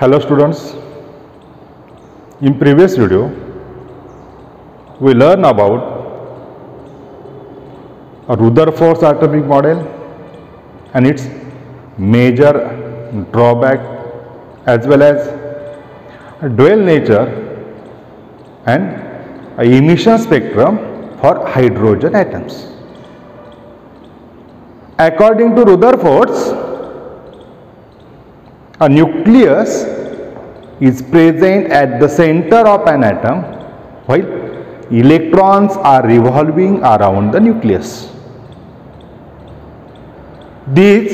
Hello students. In previous video, we learn about Rutherford's atomic model and its major drawback as well as dual nature and emission spectrum for hydrogen atoms. According to Rutherford's, a nucleus is present at the center of an atom while electrons are revolving around the nucleus. These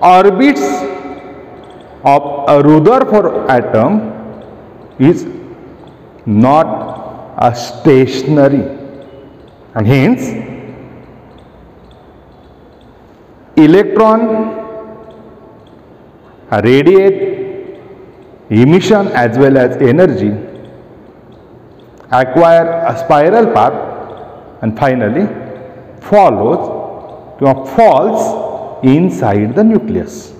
orbits of a Rutherford atom is not a stationary and hence electron radiate emission as well as energy acquire a spiral path and finally follows or falls inside the nucleus.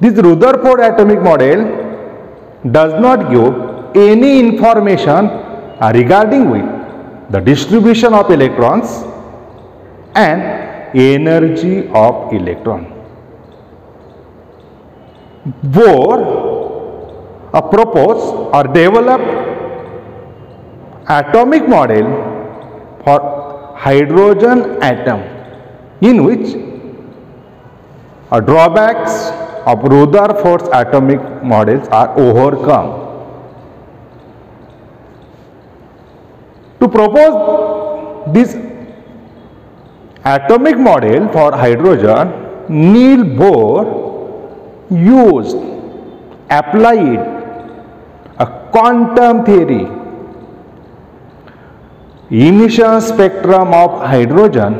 This Rutherford atomic model does not give any information regarding with the distribution of electrons and energy of electron. Bohr uh, proposed or developed atomic model for hydrogen atom in which drawbacks of Rutherford's atomic models are overcome. To propose this atomic model for hydrogen, Neil Bohr used, applied a quantum theory, emission spectrum of hydrogen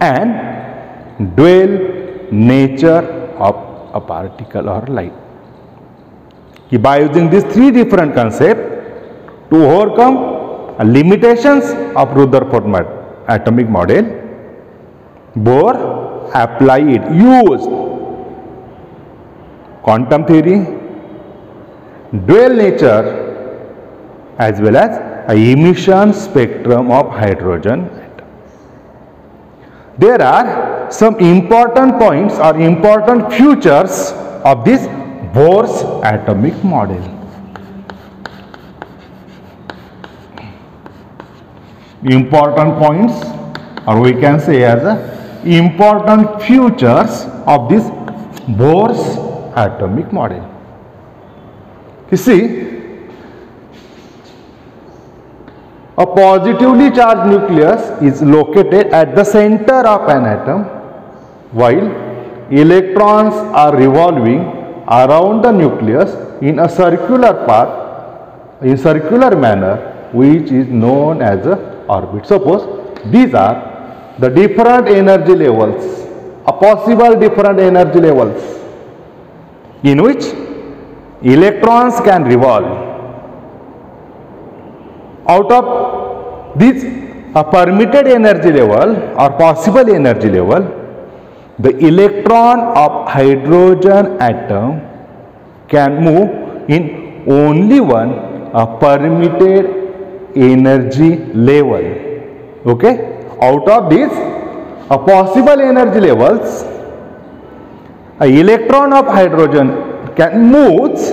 and dual nature of a particle or light. By using these three different concepts to overcome limitations of Rutherford atomic model, Bohr applied, used quantum theory, dual nature as well as emission spectrum of hydrogen atom. There are some important points or important features of this Bohr's atomic model. Important points or we can say as important features of this Bohr's atomic model. You see, a positively charged nucleus is located at the center of an atom while electrons are revolving around the nucleus in a circular path in circular manner which is known as a orbit. Suppose these are the different energy levels, a possible different energy levels in which electrons can revolve. Out of this a permitted energy level or possible energy level, the electron of hydrogen atom can move in only one a permitted energy level. Okay? Out of this a possible energy levels, a electron of hydrogen can moves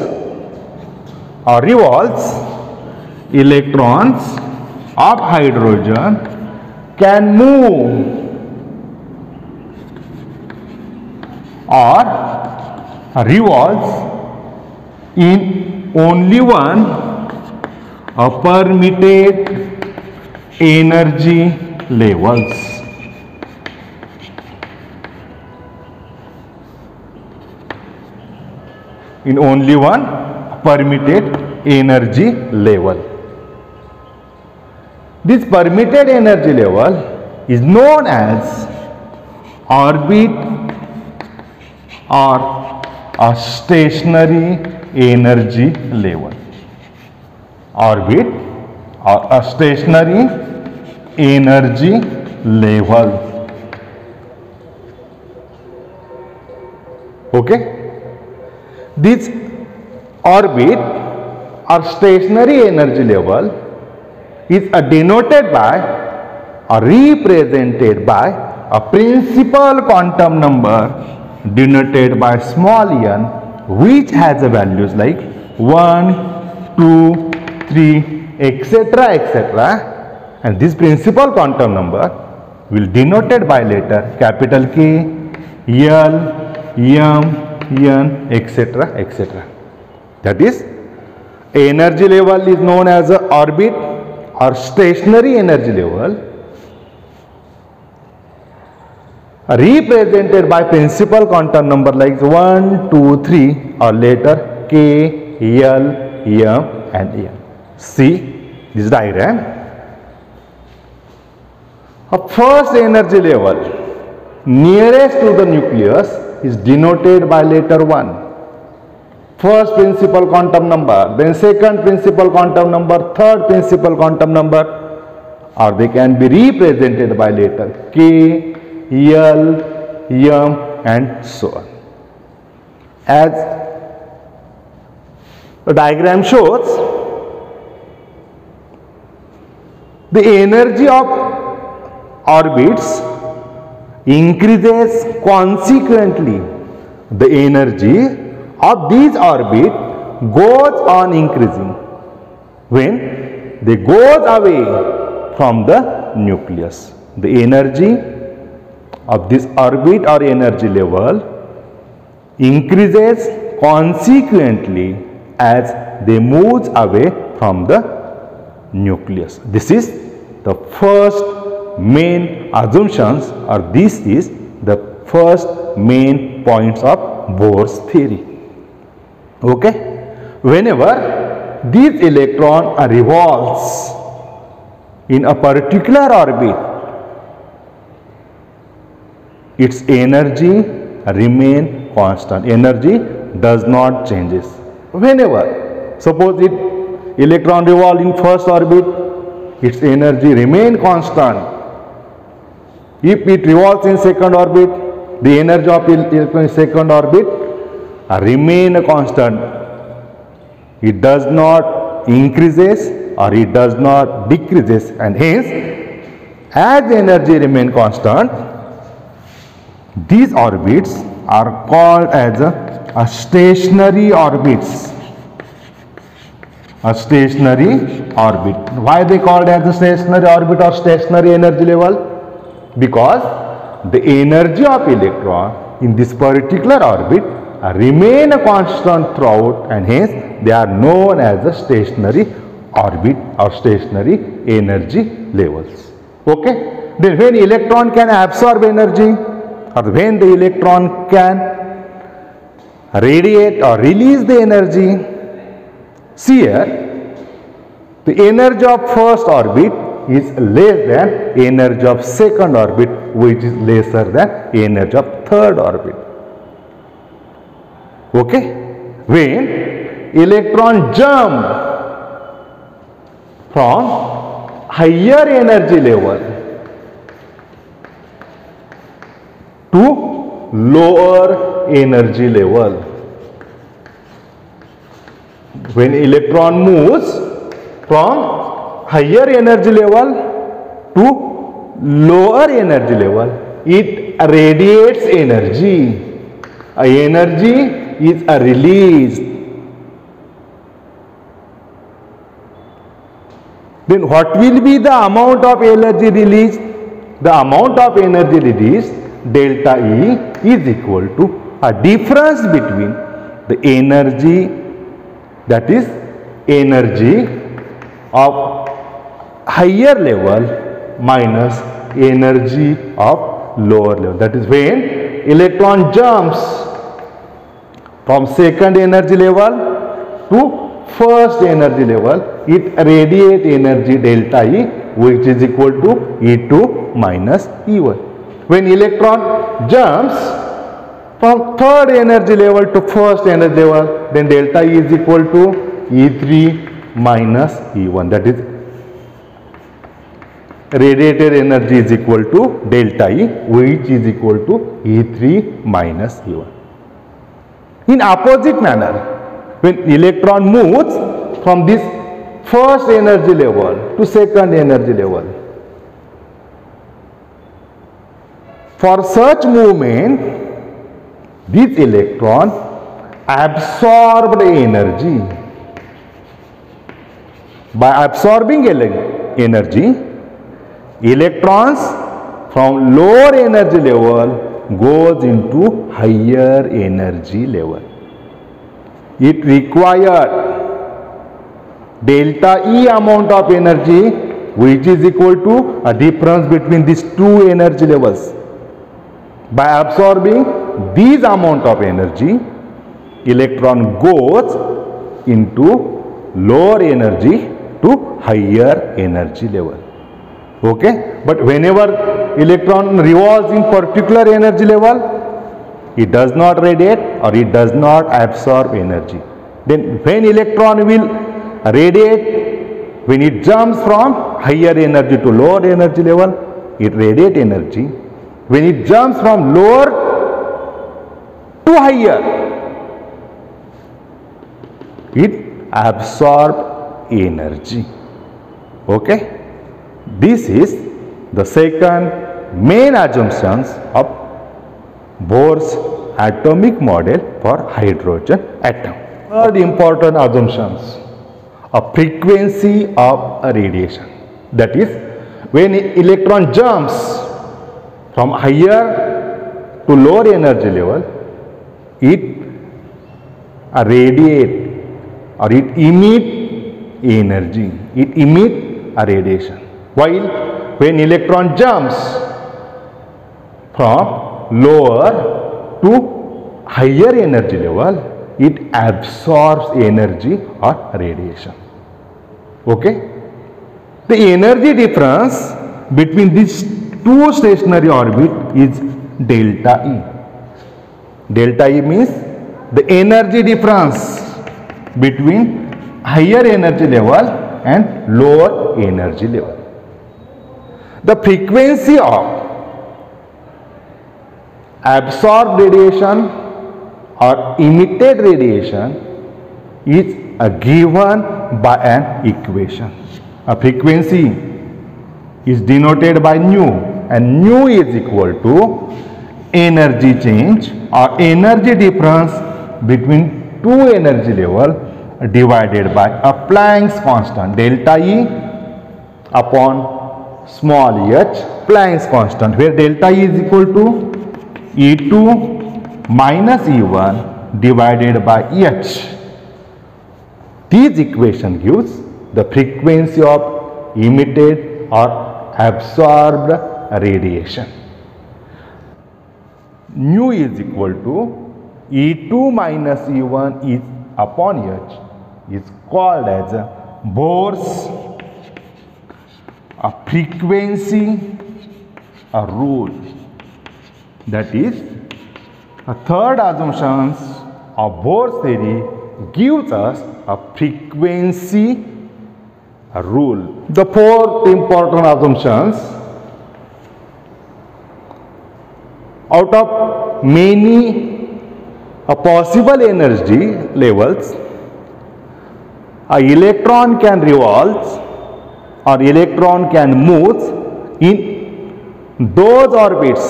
or revolves electrons of hydrogen can move or revolves in only one permitted energy levels. In only one permitted energy level. This permitted energy level is known as orbit or a stationary energy level. Orbit or a stationary energy level. Okay? This orbit or stationary energy level is denoted by or represented by a principal quantum number denoted by small n which has a values like 1 2 3 etc etc and this principal quantum number will denoted by letter capital K, L, M, N etc etc. That is energy level is known as a orbit or stationary energy level represented by principal quantum number like 1, 2, 3 or later K, L, M and N. See this diagram. A first energy level nearest to the nucleus is denoted by letter 1. First principal quantum number, then second principal quantum number, third principal quantum number or they can be represented by letter K, L, M and so on. As the diagram shows, the energy of orbits increases consequently. The energy of these orbit goes on increasing. When? They goes away from the nucleus. The energy of this orbit or energy level increases consequently as they move away from the nucleus. This is the first main assumptions or this is the first main points of Bohr's theory. Okay? Whenever this electron revolves in a particular orbit its energy remain constant energy does not changes whenever suppose it electron revolve in first orbit its energy remain constant if it revolves in second orbit the energy of electron in second orbit uh, remain constant it does not increases or it does not decreases and hence as the energy remain constant these orbits are called as a, a stationary orbits. A stationary orbit. Why they called as a stationary orbit or stationary energy level? Because the energy of electron in this particular orbit uh, remain a constant throughout and hence they are known as the stationary orbit or stationary energy levels. Okay. Then when electron can absorb energy, or when the electron can radiate or release the energy. See here, the energy of first orbit is less than energy of second orbit which is lesser than energy of third orbit. Okay? When electron jump from higher energy level to lower energy level. When electron moves from higher energy level to lower energy level, it radiates energy. A energy is a released. Then what will be the amount of energy released? The amount of energy released delta E is equal to a difference between the energy that is energy of higher level minus energy of lower level. That is when electron jumps from second energy level to first energy level. It radiate energy delta E which is equal to E2 minus E1 when electron jumps from third energy level to first energy level then delta E is equal to E3 minus E1 that is radiated energy is equal to delta E which is equal to E3 minus E1. in opposite manner when electron moves from this first energy level to second energy level for such movement this electron absorbed energy by absorbing energy electrons from lower energy level goes into higher energy level. It required delta E amount of energy which is equal to a difference between these two energy levels. By absorbing these amount of energy, electron goes into lower energy to higher energy level okay? But whenever electron revolves in particular energy level it does not radiate or it does not absorb energy. Then when electron will radiate when it jumps from higher energy to lower energy level it radiate energy. When it jumps from lower to higher it absorb energy. Okay this is the second main assumptions of Bohr's atomic model for hydrogen atom. Third important assumptions a frequency of a radiation. That is when electron jumps from higher to lower energy level it radiate or it emit energy. It emit a radiation while when electron jumps from lower to higher energy level, it absorbs energy or radiation. Okay? The energy difference between these two stationary orbit is delta E. Delta E means the energy difference between higher energy level and lower energy level the frequency of absorbed radiation or emitted radiation is given by an equation. A frequency is denoted by nu and nu is equal to energy change or energy difference between two energy level divided by a Planck's constant delta E upon small h Planck's constant where delta E is equal to E2 minus E1 divided by H. This equation gives the frequency of emitted or absorbed radiation. Nu is equal to E2 minus E1 is upon H is called as Bohr's a frequency a rule that is a third assumption of Bohr's theory gives us a frequency a rule. The four important assumptions out of many possible energy levels a electron can revolve or electron can move in those orbits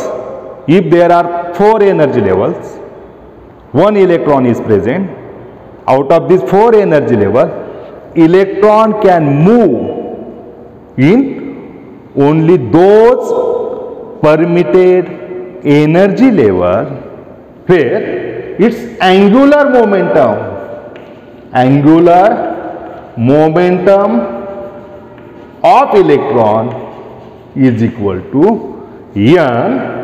if there are four energy levels one electron is present out of this four energy level electron can move in only those permitted energy level where its angular momentum angular momentum of electron is equal to n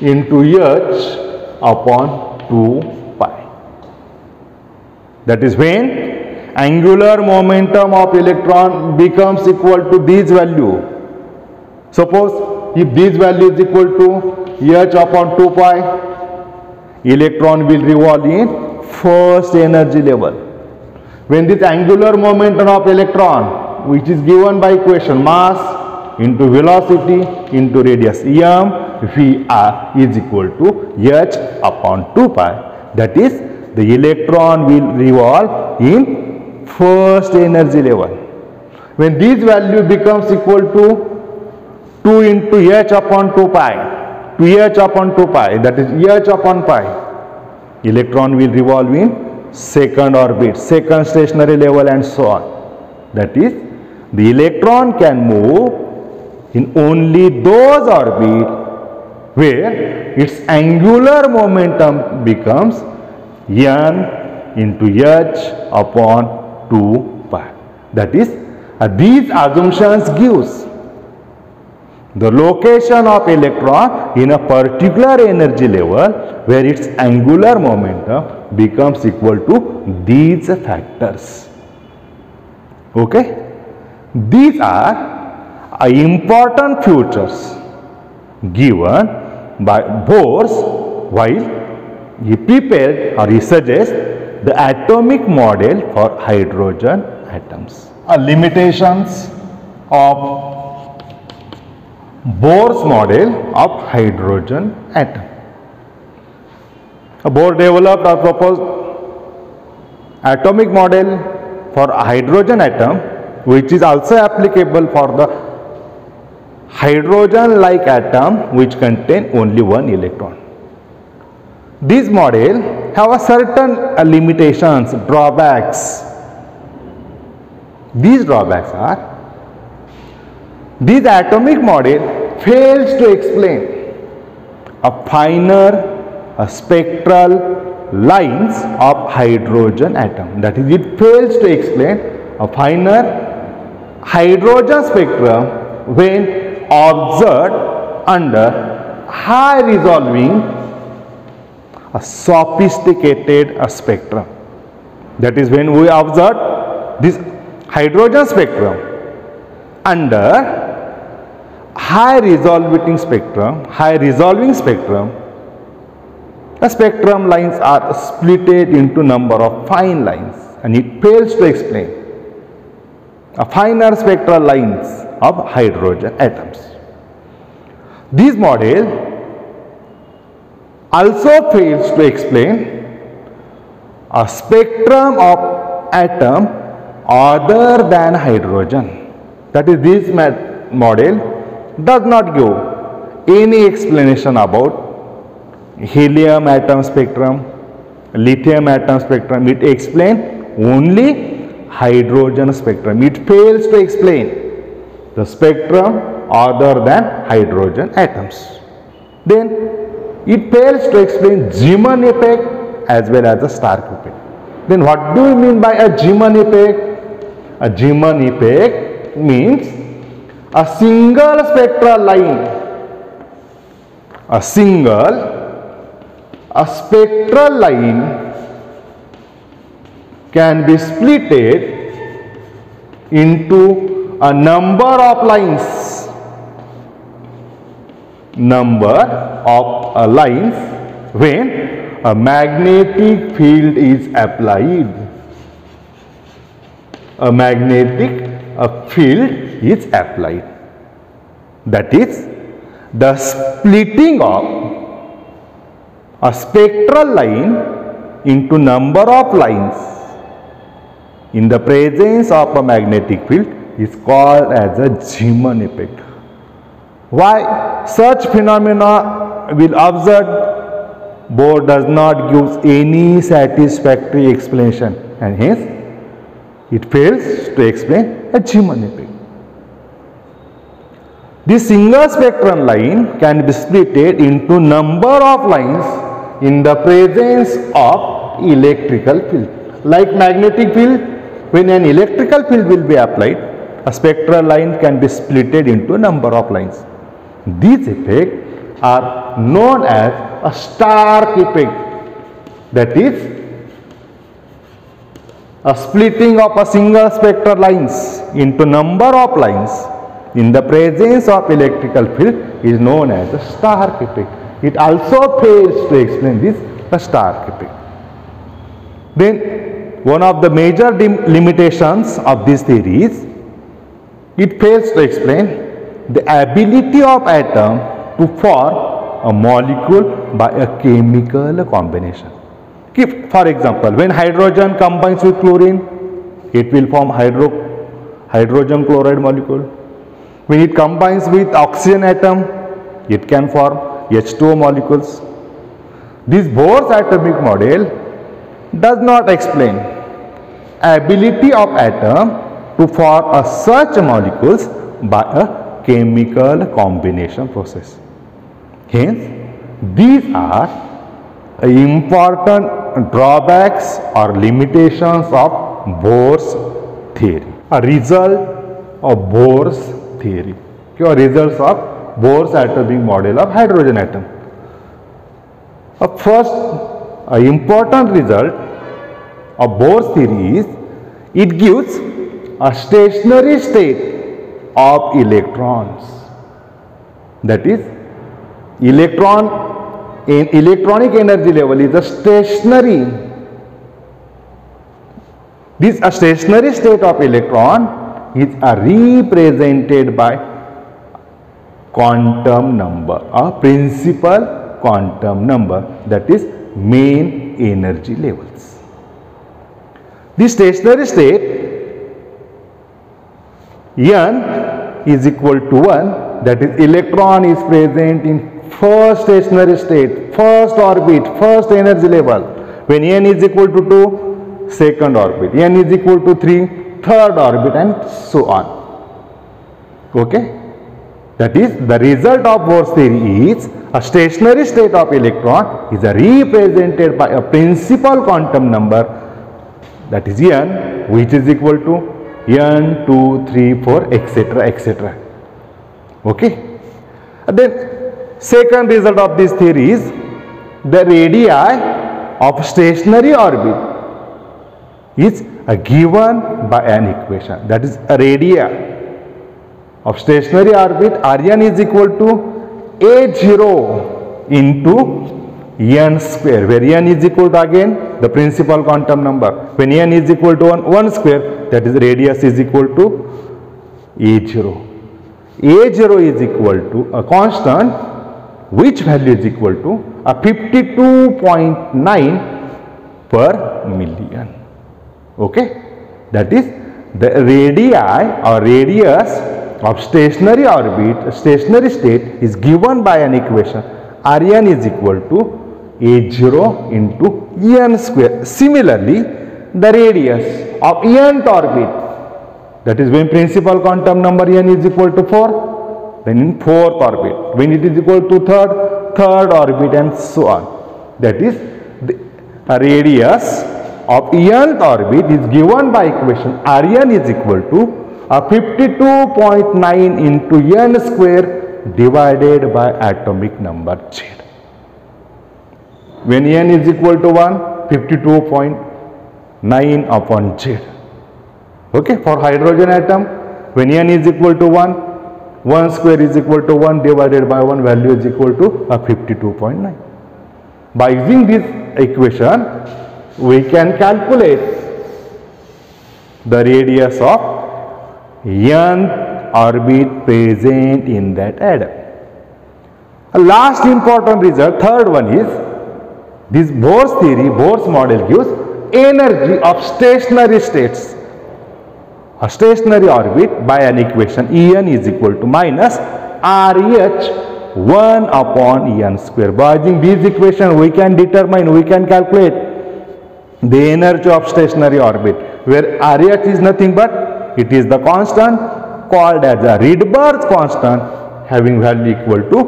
into h upon 2 pi. That is when angular momentum of electron becomes equal to this value. Suppose if this value is equal to h upon 2 pi, electron will revolve in first energy level when this angular momentum of electron which is given by equation mass into velocity into radius m VR is equal to H upon 2 pi. That is the electron will revolve in first energy level. When this value becomes equal to 2 into H upon 2 pi, 2H upon 2 pi that is H upon pi, electron will revolve in second orbit, second stationary level and so on. That is the electron can move in only those orbits where its angular momentum becomes n into h upon 2 pi. That is, uh, these assumptions gives the location of electron in a particular energy level where its angular momentum becomes equal to these factors. Okay? These are important features given by Bohr's while he prepared or he suggests the atomic model for hydrogen atoms. Limitations of Bohr's model of hydrogen atom. Bohr developed or proposed atomic model for hydrogen atom which is also applicable for the hydrogen like atom which contain only one electron. These model have a certain uh, limitations, drawbacks. These drawbacks are this atomic model fails to explain a finer a spectral lines of hydrogen atom. That is, it fails to explain a finer hydrogen spectrum when observed under high resolving a sophisticated a spectrum. That is when we observe this hydrogen spectrum under high resolving spectrum, high resolving spectrum, the spectrum lines are splitted into number of fine lines and it fails to explain a finer spectral lines of hydrogen atoms. This model also fails to explain a spectrum of atom other than hydrogen. That is this model does not give any explanation about helium atom spectrum, lithium atom spectrum. It explains only hydrogen spectrum. It fails to explain the spectrum other than hydrogen atoms. Then it fails to explain Zeeman effect as well as the Stark effect. Then what do we mean by a Zeeman effect? A Zeeman effect means a single spectral line, a single, a spectral line can be splitted into a number of lines. Number of lines when a magnetic field is applied. A magnetic a field is applied that is the splitting of a spectral line into number of lines in the presence of a magnetic field is called as a Zeeman effect. Why such phenomena will observe Bohr does not give any satisfactory explanation and hence it fails to explain a Zeeman effect. This single spectrum line can be split into number of lines in the presence of electrical field. Like magnetic field, when an electrical field will be applied, a spectral line can be splitted into a number of lines. These effects are known as a Stark effect that is a splitting of a single spectral lines into number of lines in the presence of electrical field is known as the Stark effect. It also fails to explain this the Stark effect. Then one of the major limitations of this theory is it fails to explain the ability of atom to form a molecule by a chemical combination. If, for example, when hydrogen combines with chlorine, it will form hydro, hydrogen chloride molecule. When it combines with oxygen atom, it can form H2O molecules. This Bohr's atomic model does not explain ability of atom to form a such molecules by a chemical combination process. Hence, these are important drawbacks or limitations of Bohr's theory. A result of Bohr's theory. Your results of Bohr's atomic model of hydrogen atom. A first a important result of Bohr's theory is it gives a stationary state of electrons. That is, electron in electronic energy level is a stationary. This a stationary state of electron is uh, represented by quantum number, a principal quantum number that is main energy levels. The stationary state n is equal to 1 that is electron is present in first stationary state, first orbit, first energy level. When n is equal to 2, second orbit, n is equal to 3, third orbit and so on. Okay. That is the result of Bohr's theory is a stationary state of electron is represented by a principal quantum number that is n which is equal to n 2 3 4 etc etc okay and then second result of this theory is the radii of stationary orbit is given by an equation. That is a radii of stationary orbit Rn is equal to a0 into n square where n is equal to again the principal quantum number. When n is equal to 1, 1 square that is radius is equal to a0 a0 is equal to a constant which value is equal to a 52.9 per million. Okay? That is the radii or radius of stationary orbit, stationary state is given by an equation. Rn is equal to A0 into n square. Similarly, the radius of nth orbit that is when principal quantum number n is equal to 4 then in fourth orbit when it is equal to third third orbit and so on that is the radius of nth orbit is given by equation Rn is equal to a 52.9 into n square divided by atomic number z. When n is equal to 1, 52.9 upon z. Okay, for hydrogen atom, when n is equal to 1, 1 square is equal to 1 divided by 1 value is equal to uh, 52.9. By using this equation, we can calculate the radius of nth orbit present in that atom. Last important result, third one is this Bohr's theory, Bohr's model gives energy of stationary states. A stationary orbit by an equation En is equal to minus RH 1 upon En square. By using these equations we can determine, we can calculate the energy of stationary orbit where RH is nothing but it is the constant called as a Rydberg constant having value equal to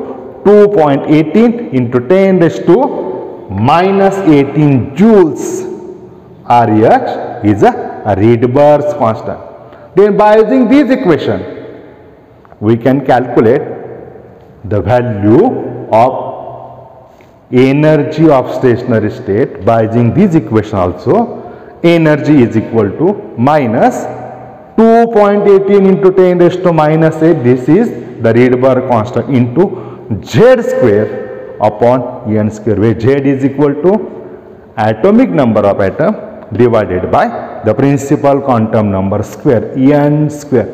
2.18 into 10 raised to minus 18 joules. RH is a, a Rydberg constant. Then by using this equation, we can calculate the value of energy of stationary state by using this equation also. Energy is equal to minus 2.18 into 10 raised to minus 8 this is the Rydberg constant into z square upon n square. Where z is equal to atomic number of atom divided by the principal quantum number square n square.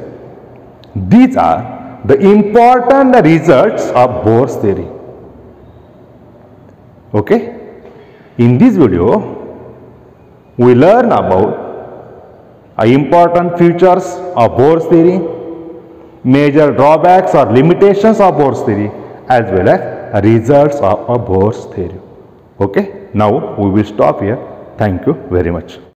These are the important results of Bohr's theory. Okay. In this video, we learn about important features of Bohr's theory, major drawbacks or limitations of Bohr's theory as well as results of, of Bohr's theory. Okay. Now we will stop here. Thank you very much.